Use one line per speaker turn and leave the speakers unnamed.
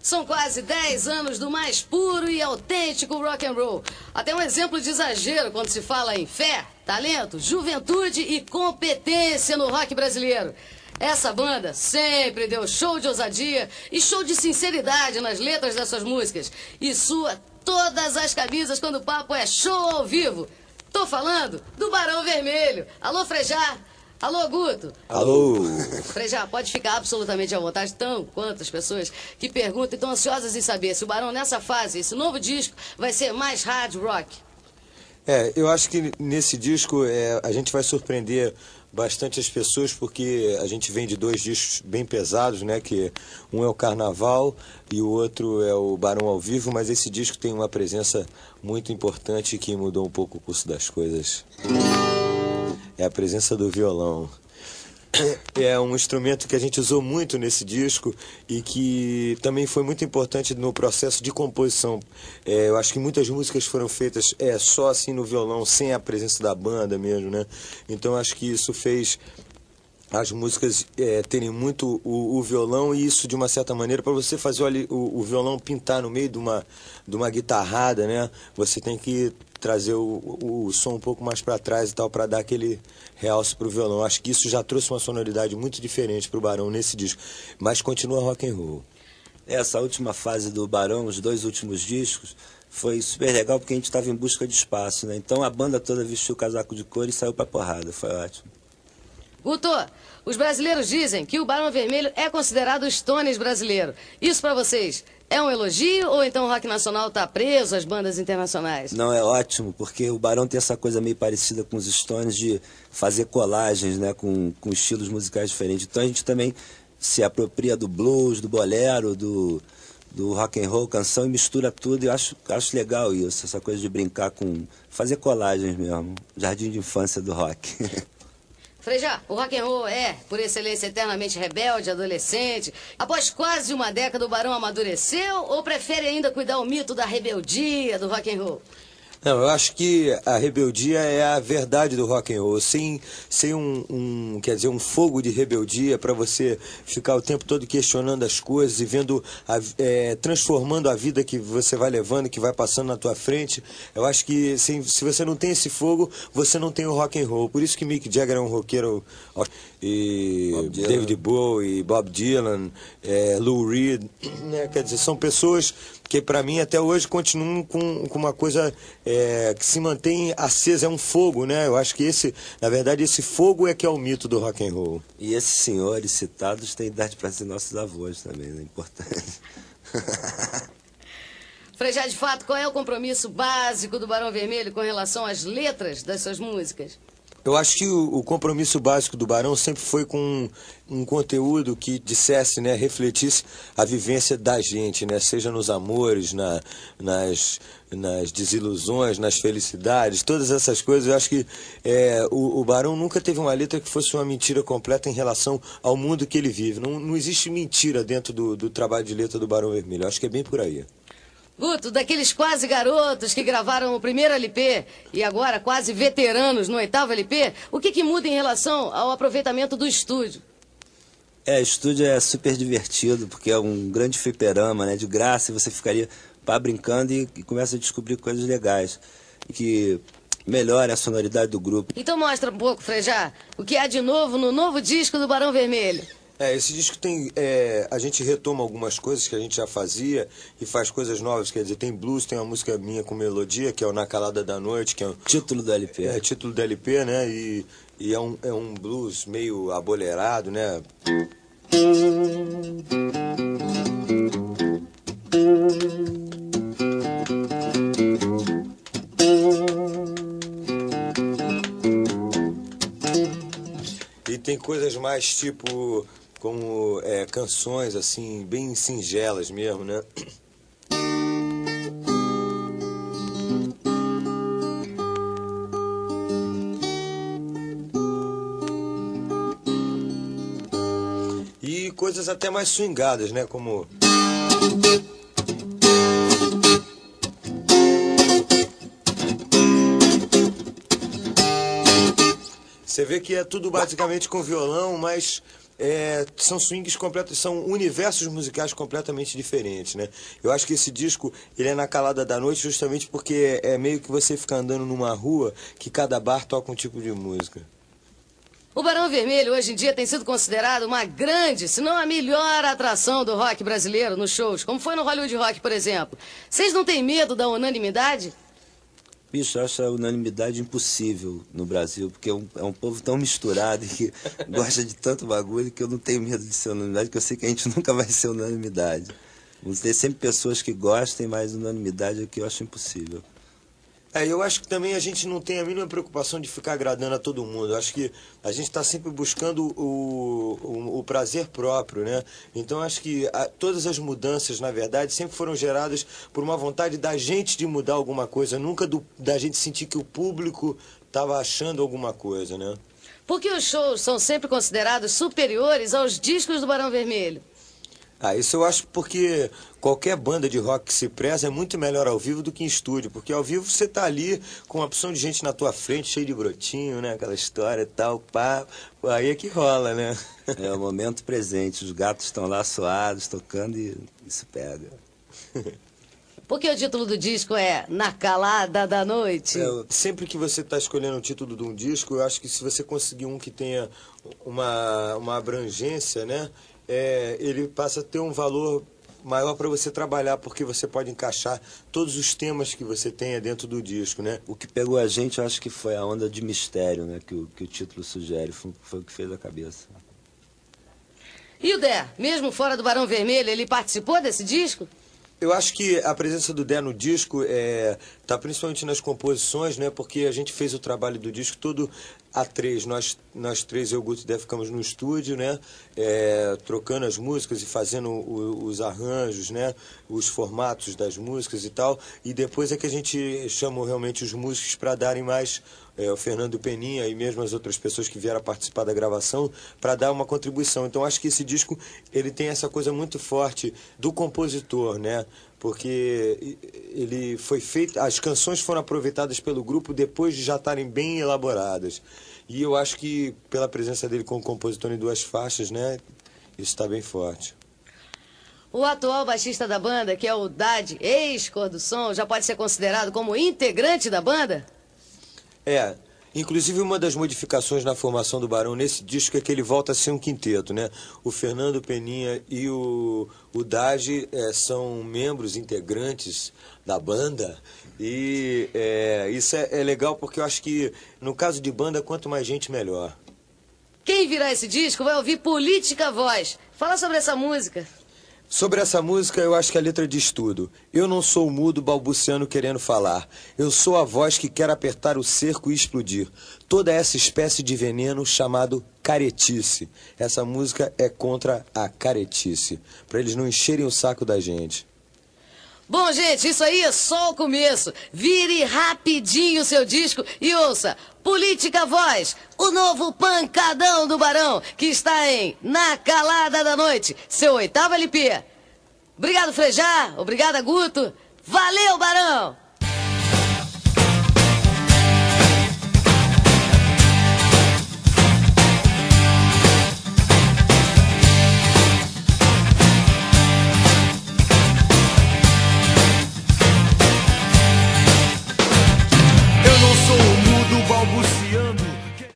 São quase 10 anos do mais puro e autêntico rock and roll. Até um exemplo de exagero quando se fala em fé, talento, juventude e competência no rock brasileiro. Essa banda sempre deu show de ousadia e show de sinceridade nas letras das suas músicas. E sua todas as camisas quando o papo é show ao vivo. Tô falando do Barão Vermelho. Alô, Frejá. Alô, Guto.
Alô.
Frejá, pode ficar absolutamente à vontade, tão quantas pessoas que perguntam e estão ansiosas em saber se o Barão, nessa fase, esse novo disco, vai ser mais hard rock.
É, eu acho que nesse disco é, a gente vai surpreender bastante as pessoas porque a gente vem de dois discos bem pesados, né? Que um é o Carnaval e o outro é o Barão ao Vivo, mas esse disco tem uma presença muito importante que mudou um pouco o curso das coisas. É a presença do violão. É um instrumento que a gente usou muito nesse disco e que também foi muito importante no processo de composição. É, eu acho que muitas músicas foram feitas é, só assim no violão, sem a presença da banda mesmo, né? Então acho que isso fez as músicas é, terem muito o, o, violão e isso de uma certa maneira para você fazer o, o, o, violão pintar no meio de uma de uma guitarrada né você tem que trazer o, o som um pouco mais para trás e tal para dar aquele realce para o violão. Acho que isso já trouxe uma sonoridade muito diferente para o Barão nesse disco. Mas continua rock and roll.
Essa última fase do Barão os dois últimos discos foi super legal porque a gente estava em busca de espaço né? Então a banda toda vestiu o casaco de cor e saiu para porrada. Foi ótimo.
Guto, os brasileiros dizem que o Barão Vermelho é considerado o Stones brasileiro. Isso para vocês é um elogio ou então o rock nacional está preso às bandas internacionais?
Não, é ótimo, porque o Barão tem essa coisa meio parecida com os Stones de fazer colagens, né, com, com estilos musicais diferentes. Então a gente também se apropria do blues, do bolero, do, do rock and roll, canção e mistura tudo. Eu acho, acho legal isso, essa coisa de brincar com fazer colagens mesmo, jardim de infância do rock.
Frejá, o rock and roll é, por excelência, eternamente rebelde, adolescente. Após quase uma década, o Barão amadureceu ou prefere ainda cuidar o mito da rebeldia do rock and roll?
Não, eu acho que a rebeldia é a verdade do rock and roll. Sem, sem um, um quer dizer, um fogo de rebeldia para você ficar o tempo todo questionando as coisas e vendo, a, é, transformando a vida que você vai levando, que vai passando na tua frente. Eu acho que sem, se você não tem esse fogo, você não tem o rock and roll. Por isso que Mick Jagger é um roqueiro e David Bowie, Bob Dylan, é, Lou Reed, né? quer dizer, são pessoas que para mim até hoje continuam com, com uma coisa é, que se mantém acesa, é um fogo, né? Eu acho que esse, na verdade, esse fogo é que é o mito do rock and roll.
E esses senhores citados têm idade para ser nossos avós também, é importante.
Frejá, de fato, qual é o compromisso básico do Barão Vermelho com relação às letras das suas músicas?
Eu acho que o, o, compromisso básico do Barão sempre foi com um, um, conteúdo que dissesse, né, refletisse a vivência da gente, né, seja nos amores, na, nas, nas desilusões, nas felicidades, todas essas coisas. Eu acho que é, o, o, Barão nunca teve uma letra que fosse uma mentira completa em relação ao mundo que ele vive. Não, não existe mentira dentro do, do trabalho de letra do Barão Vermelho. Eu acho que é bem por aí.
Guto, daqueles quase garotos que gravaram o primeiro LP e agora quase veteranos no oitavo LP, o que, que muda em relação ao aproveitamento do estúdio?
É, o estúdio é super divertido, porque é um grande fliperama, né? De graça, você ficaria pá, brincando e, e começa a descobrir coisas legais. E que melhora a sonoridade do grupo.
Então mostra um pouco, Frejá, o que há de novo no novo disco do Barão Vermelho.
É, esse disco tem. É, a gente retoma algumas coisas que a gente já fazia e faz coisas novas. Quer dizer, tem blues, tem uma música minha com melodia, que é o Na Calada da Noite, que é o.
Título do LP.
É, título do LP, né? E, e é, um, é um blues meio abolerado, né? E tem coisas mais tipo como é, canções assim bem singelas mesmo, né? E coisas até mais swingadas, né? Como Você vê que é tudo basicamente com violão, mas é, são swings completos, são universos musicais completamente diferentes, né? Eu acho que esse disco ele é na calada da noite justamente porque é meio que você ficar andando numa rua que cada bar toca um tipo de música.
O Barão Vermelho hoje em dia tem sido considerado uma grande, se não a melhor atração do rock brasileiro nos shows, como foi no Hollywood Rock, por exemplo. Vocês não têm medo da unanimidade?
Bicho, eu acho a unanimidade impossível no Brasil, porque é um, é um povo tão misturado e que gosta de tanto bagulho que eu não tenho medo de ser unanimidade, porque eu sei que a gente nunca vai ser unanimidade. Vamos ter sempre pessoas que gostem, mas unanimidade é o que eu acho impossível.
É, eu acho que também a gente não tem a mínima preocupação de ficar agradando a todo mundo. Eu acho que a gente está sempre buscando o, o, o, prazer próprio, né? Então acho que a, todas as mudanças, na verdade, sempre foram geradas por uma vontade da gente de mudar alguma coisa, nunca do, da gente sentir que o público estava achando alguma coisa, né?
Porque os shows são sempre considerados superiores aos discos do Barão Vermelho.
Ah, isso eu acho porque qualquer banda de rock que se preza é muito melhor ao vivo do que em estúdio, porque ao vivo você tá ali com uma opção de gente na tua frente, cheio de brotinho, né? Aquela história e tal, pá, aí é que rola, né?
É o momento presente, os gatos estão lá suados, tocando e isso pega.
Porque o título do disco é Na Calada da Noite.
É, sempre que você está escolhendo o título de um disco, eu acho que se você conseguir um que tenha uma, uma abrangência, né? É, ele passa a ter um valor maior para você trabalhar, porque você pode encaixar todos os temas que você tenha dentro do disco, né?
O que pegou a gente, eu acho que foi a onda de mistério, né? Que o, que o título sugere, foi, foi o que fez a cabeça.
E o Dé, mesmo fora do Barão Vermelho, ele participou desse disco?
Eu acho que a presença do Dé no disco está é, tá principalmente nas composições, né? Porque a gente fez o trabalho do disco todo a três. Nós, nós três, eu, Guto e ficamos no estúdio, né? É, trocando as músicas e fazendo o, os arranjos, né? Os formatos das músicas e tal. E depois é que a gente chamou realmente os músicos para darem mais é, o Fernando Peninha e mesmo as outras pessoas que vieram participar da gravação para dar uma contribuição. Então acho que esse disco ele tem essa coisa muito forte do compositor, né? Porque ele foi feito, as canções foram aproveitadas pelo grupo depois de já estarem bem elaboradas. E eu acho que pela presença dele como compositor em duas faixas, né? Isso está bem forte.
O atual baixista da banda, que é o Dad, ex-cor do som, já pode ser considerado como integrante da banda?
É, Inclusive, uma das modificações na formação do Barão nesse disco é que ele volta a ser um quinteto, né? O Fernando Peninha e o, o Dage é, são membros integrantes da banda. E é, isso é, é legal porque eu acho que, no caso de banda, quanto mais gente, melhor.
Quem virar esse disco vai ouvir Política Voz. Fala sobre essa música.
Sobre essa música, eu acho que a letra diz tudo. Eu não sou mudo balbuciano querendo falar. Eu sou a voz que quer apertar o cerco e explodir. Toda essa espécie de veneno chamado caretice. Essa música é contra a caretice. Para eles não encherem o saco da gente.
Bom, gente, isso aí é só o começo. Vire rapidinho o seu disco e ouça Política Voz, o novo pancadão do Barão, que está em Na Calada da Noite, seu oitavo LP. Obrigado, Frejá. Obrigada, Guto. Valeu, Barão!